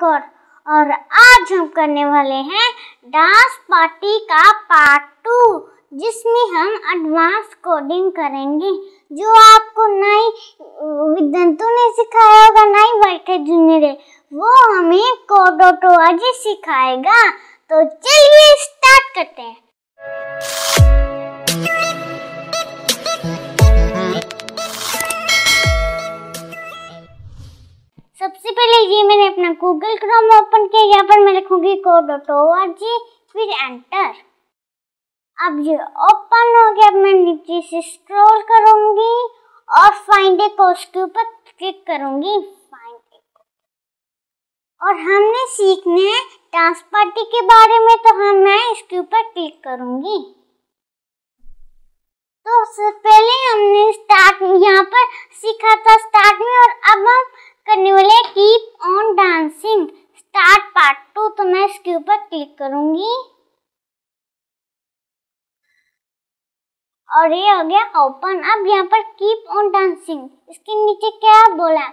कौर। और आज हम करने वाले हैं डांस पार्टी का पार्ट टू जिसमें हम एडवांस कोडिंग करेंगे। जो आपको नई विद्यांतों ने सिखाया होगा नई वाइट जूनियर वो हमें कोडोटो आज सिखाएगा। तो चलिए स्टार्ट करते हैं। सबसे पहले ये मैंने अपना गूगल क्रोम ओपन किया, यहाँ पर मैं लिखूँगी code dot O R G फिर एंटर अब ये ओपन हो गया, अब मैं नीचे से स्क्रॉल करूँगी और फाइंड ए कोर्स के ऊपर क्लिक करूँगी फाइंड ए और हमने सीखने है डांस पार्टी के बारे में तो हम मैं इसके ऊपर क्लिक करूँगी. तो पहले हमने स्टार्ट यहाँ पर सीखा था स्टार्ट में और अब हम करने वाले keep on dancing start part two तो मैं इसके ऊपर क्लिक करूँगी। और ये हो गया ओपन अब यहाँ पर कीप ऑन डांसिंग इसके नीचे क्या बोला?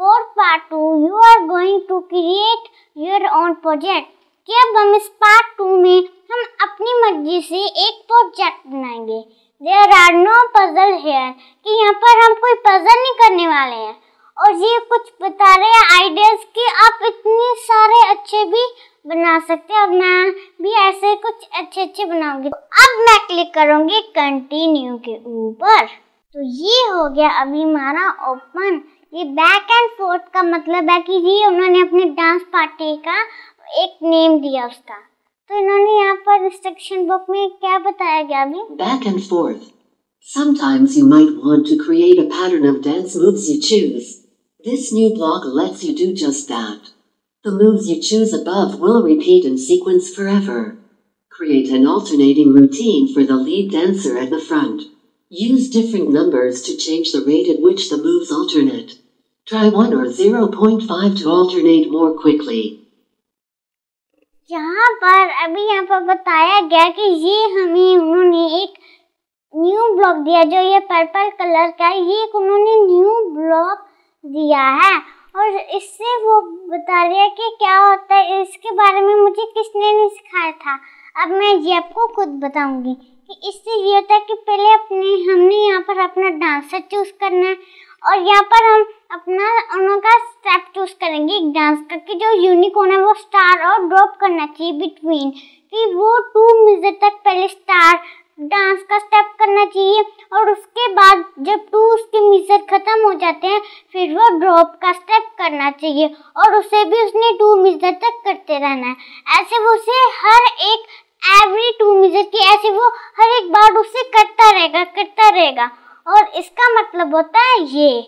For part two you are going to create your own project कि अब हम इस पार्ट टू में हम अपनी मर्ज़ी से एक प्रोजेक्ट बनाएँगे। There are no puzzle here कि यहाँ पर हम कोई पजल नहीं करने वाले हैं। और ये कुछ बता रहे हैं आइडियाज़ कि आप इतने सारे अच्छे भी बना सकते हैं और मैं भी ऐसे कुछ अच्छे अच्छे बनाऊँगी। अब मैं क्लिक करूँगी कंटिन्यू के ऊपर। तो ये हो गया अभी हमारा ओपन ये बैक एंड फोर्थ का मतलब है कि ये उन्होंने अपने डांस पार्टी का एक नेम दिया उसका। तो इन्होंने यहाँ पर इंस्ट्रक्शन बुक में क्या बताया गया अभी? Back and forth. Sometimes you might want to create a pattern of dance moves you choose. This new block lets you do just that. The moves you choose above will repeat in sequence forever. Create an alternating routine for the lead dancer at the front. Use different numbers to change the rate at which the moves alternate. Try 1 or 0.5 to alternate more quickly. यहाँ पर अभी यहाँ पर बताया गया कि ये हमें उन्होंने एक न्यू ब्लॉक दिया जो ये पर्पल कलर का है ये एक उन्होंने न्यू ब्लॉक दिया है और इससे वो बता रही है कि क्या होता है, इसके बारे में मुझे किसने नहीं सिखाया था। अब मैं ये आपको खुद बताऊँगी कि इससे ये होता है कि पहले अपने, हमने यहाँ पर अपना डांसर चूज़ करना है और यहाँ पर हम अपना, उनका स्टेप चूज़ करेंगे एक डांस का कि जो यूनिक होना है वो स्टार और ड्रॉप करना चाहिए बिटवीन कि वो टू मिनट तक पहले स्टार डांस का स्टेप करना चाहिए और उसके बाद जब टू उसके मिजर खत्म हो जाते हैं, फिर वो ड्रॉप का स्टेप करना चाहिए और उसे भी उसने टू मिजर तक करते रहना है। ऐसे वो उसे हर एक एवरी टू मिजर की ऐसे वो हर एक बार उसे करता रहेगा करता रहेगा। और इसका मतलब होता है ये।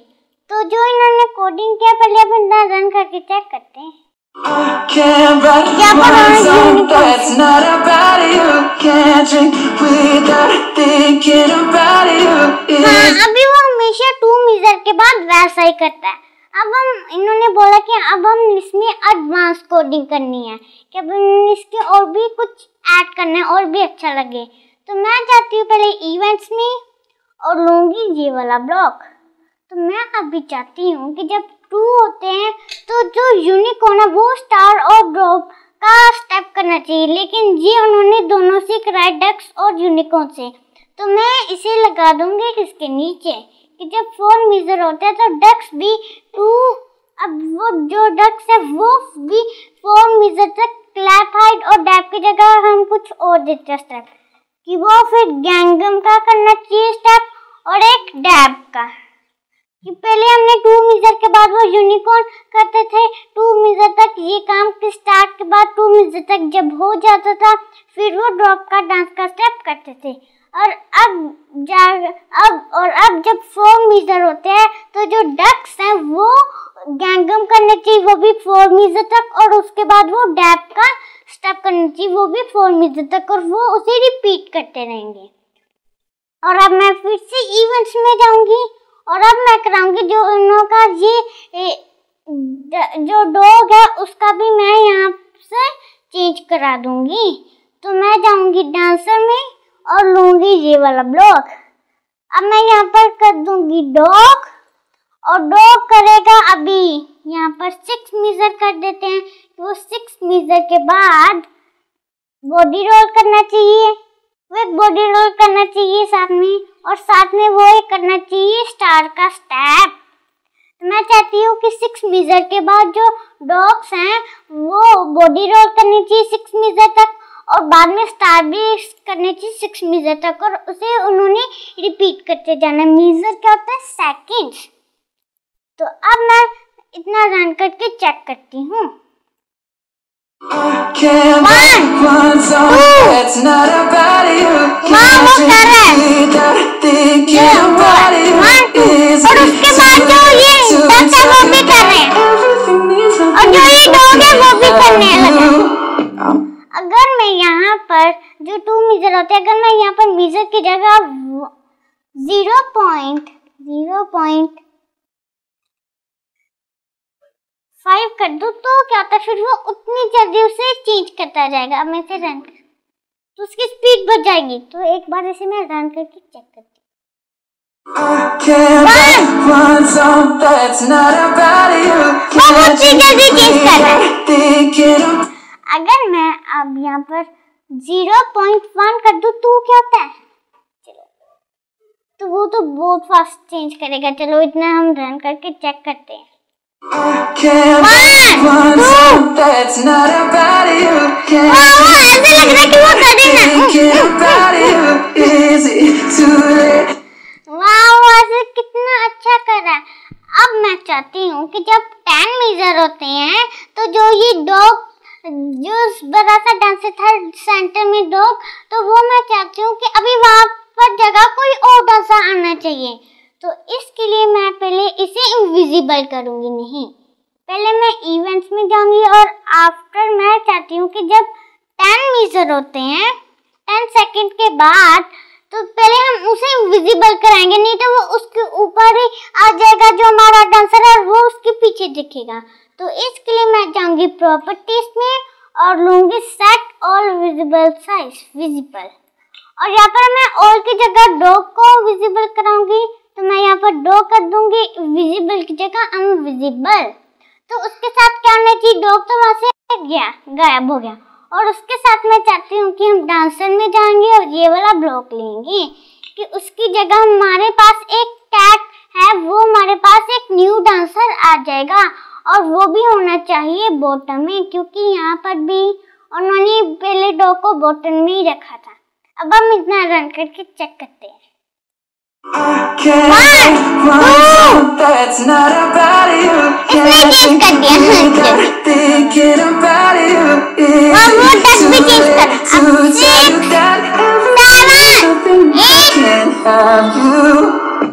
तो जो इन्होंने कोडिंग किया, पहले अपन रन करके चेक करते हैं। I can't write Yeah, one song that's not about you. Can't drink without thinking about you. हाँ अभी वो हमेशा टू मीजर के बाद वैसा ही करता है। अब हम इन्होंने बोला कि अब हम इसमें एडवांस कोडिंग करनी है। कि अब हम इसके और भी कुछ ऐड करना है और भी अच्छा लगे। तो मैं जाती हूँ पहले इवेंट्स में और लूँगी ये वाला ब्लॉक तो मैं अभी चाहती हूँ कि जब टू होते हैं तो जो यूनिक होना वो स्टार और ड्रॉप का स्टेप करना चाहिए। लेकिन ये उन्होंने दोनों से कराए डक्स और यूनिकॉर्न से। तो मैं इसे लगा दूँगी इसके नीचे कि जब फोर मीजर होते हैं तो डक्स भी टू अब वो जो डक्स है, वो भी फोर मीजर तक क्लैप और डैप की जगह हम कुछ और देते स्टेप कि वो फिर गैंगम का करना चाहिए स्टेप और एक डैप का। कि पहले हमने टू मीजर के बाद वो यूनिकॉर्न करते थे। टू मीजर तक ये काम के स्टार्ट के बाद टू मीजर तक जब हो जाता था, फिर वो ड्रॉप का डांस का स्टेप करते थे। और अब जा, अब, और अब जब फोर मीजर होते हैं तो जो डक्स हैं, वो गैंगम करने चाहिए वो भी फोर मीजर तक और उसके बाद वो डैप का स्टेप करना चाहिए वो भी फोर मीजर तक और वो उसे रिपीट करते रहेंगे। और अब मैं फिर से इवेंट्स में जाऊँगी। और अब मैं कराऊँगी जो उन का ये जो डॉग है, उसका भी मैं यहाँ से चेंज करा दूँगी। तो मैं जाऊँगी डांसर में और लूँगी ये वाला ब्लॉक अब मैं यहाँ पर कर दूँगी डॉग और डॉग करेगा अभी। यहाँ पर सिक्स मेजर कर देते हैं वो सिक्स मेजर के बाद बॉडी रोल करना चाहिए। वो बॉडी रोल करना चाहिए साथ में और साथ में वो एक करना चाहिए स्टार का स्टेप मैं चाहती हूँ कि सिक्स मेजर के बाद जो डॉग्स हैं, वो बॉडी रोल करनी चाहिए सिक्स मेजर तक और बाद में स्टार भी करनी चाहिए सिक्स मेजर तक और उसे उन्होंने रिपीट करते जाना। मीजर क्या होता है? सेकंड्स तो अब मैं इतना रन करके चेक करती हूँ। Can't One, one song two. that's not about you. Wow, Can't वो कर रहा है। drink without thinking ये हुआ about you. One two Is और it उसके बाद too जो late ये to दस है वो भी कर रहे हैं Everything means और जो ये डॉग है वो भी करने लगा I'm अगर मैं यहाँ पर जो टू मीजर होते हैं अगर मैं यहाँ पर मीजर की जगह zero point zero point five कर दूँ तो क्या होता है? फिर वो उतनी जल्दी उसे चेंज करता जाएगा। अब मैं इसे रन कर तो उसकी स्पीड बढ़ जाएगी। तो एक बार इसे मैं रन करके चेक करती हूँ। कर अगर मैं अब यहाँ पर ज़ीरो पॉइंट वन कर दूँ तो क्या होता है? चलो। तो वो तो बहुत फास्ट चेंज करेगा। चलो इतना हम रन करके चेक करते हैं। I can't One, two. that's not about you. Can't वाह, ऐसा लग रहा है कि वो करेगा thinking about you. Is it too late? वाह ऐसे कितना अच्छा कर रहा है अब मैं चाहती हूँ कि जब टेन मीजर होते हैं तो जो ये डॉग जो बड़ा सा डांस था सेंटर में डॉग तो वो मैं चाहती हूँ कि अभी वहाँ पर जगह कोई और डांसा आना चाहिए तो इसके लिए मैं पहले इसे इनविजिबल करूँगी, नहीं। पहले मैं इवेंट्स में जाऊँगी और आफ्टर मैं चाहती हूँ कि जब टेन मीजर होते हैं टेन सेकंड के बाद तो पहले हम उसे विजिबल कराएँगे, नहीं तो वो उसके ऊपर ही आ जाएगा जो हमारा डांसर है वो उसके पीछे दिखेगा। तो इसके लिए मैं जाऊँगी प्रॉपर्टीज़ में और लूँगी set all visible size visible और यहाँ पर मैं ऑल की जगह डॉग को विजिबल कराऊँगी। पर डॉग कर दूँगी विजिबल की जगह अनविजिबल तो उसके साथ क्या होना चाहिए डॉग तो वहाँ से गया, गायब हो गया। और उसके साथ मैं चाहती हूँ कि हम डांसर में जाएँगे और ये वाला ब्लॉक लेंगे कि उसकी जगह हमारे पास एक टैग है, वो हमारे पास एक न्यू डांसर आ जाएगा और वो भी होना चाहिए बॉटम में क्योंकि यहाँ पर भी उन्होंने पहले डॉग को बॉटम में ही रखा था। अब हम इतना रन करके चेक करते हैं। I can't oh. that's not about you. Can't thinking about you.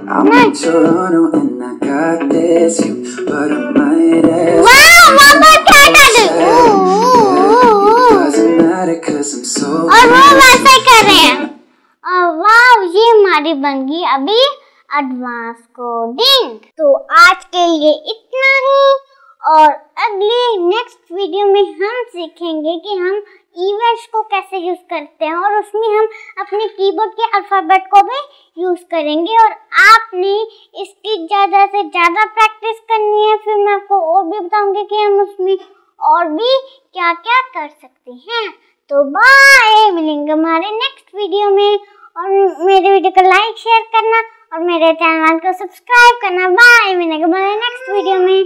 I'm a journal and I got this you, but I might ask. Wow, Mama! हमारी बन गई अभी एडवांस कोडिंग तो आज के लिए इतना ही, और अगले नेक्स्ट वीडियो में हम सीखेंगे कि हम इवेंट्स को कैसे यूज़ करते हैं, और उसमें हम अपने कीबोर्ड के अल्फ़ाबेट को भी यूज़ करेंगे। और आपने इसकी ज़्यादा से ज़्यादा प्रैक्टिस करनी है, फिर मैं आपको और भी बताऊँगी कि हम उसमें और भी क्या क्या कर सकते हैं। तो बाय मिलेंगे हमारे नेक्स्ट वीडियो में। और मेरे वीडियो को लाइक, शेयर करना और मेरे चैनल को सब्सक्राइब करना। बाय, मिलेंगे नेक्स्ट वीडियो में।